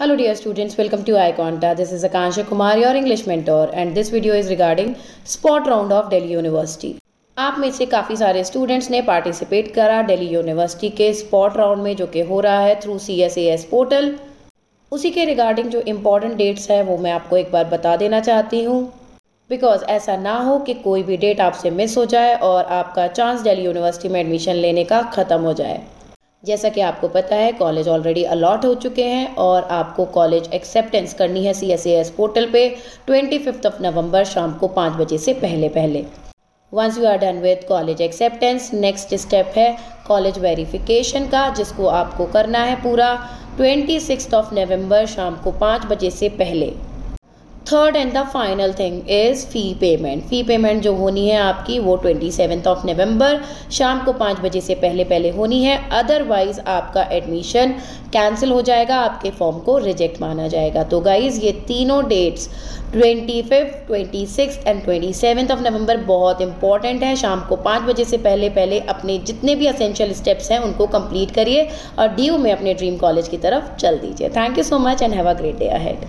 Hello dear students, welcome to iConta. This is Akansha Kumar, your English mentor and this video is regarding spot round of Delhi University. आप में से काफ़ी सारे students ने participate करा Delhi university के spot round में जो कि हो रहा है through C S S portal उसी के रिगार्डिंग जो इम्पोर्टेंट डेट्स हैं वो मैं आपको एक बार बता देना चाहती हूँ बिकॉज़ ऐसा ना हो कि कोई भी डेट आपसे मिस हो जाए और आपका चांस दिल्ली यूनिवर्सिटी में एडमिशन लेने का ख़त्म हो जाए जैसा कि आपको पता है कॉलेज ऑलरेडी अलॉट हो चुके हैं और आपको कॉलेज एक्सेप्टेंस करनी है सी एस एस पोर्टल पे ट्वेंटी फिफ्थ ऑफ़ नवंबर शाम को पाँच बजे से पहले पहले। Once you are done with college acceptance next step है कॉलेज वेरिफिकेशन का, जिसको आपको करना है पूरा ट्वेंटी सिक्स ऑफ़ नवंबर शाम को पाँच बजे से पहले। Third and the final thing is fee payment fee payment जो होनी है आपकी वो ट्वेंटी सेवन्थ ऑफ़ नवंबर शाम को पाँच बजे से पहले पहले होनी है। अदरवाइज़ आपका एडमिशन कैंसिल हो जाएगा, आपके फॉर्म को रिजेक्ट माना जाएगा। तो गाइज़ ये तीनों dates twenty fifth twenty six and twenty seventh of November बहुत इंपॉर्टेंट है। शाम को पाँच बजे से पहले पहले अपने जितने भी असेंशियल स्टेप्स हैं, उनको कंप्लीट करिए और डी में अपने ड्रीम कॉलेज की तरफ़ चल दीजिए। Thank you so much and have a great day ahead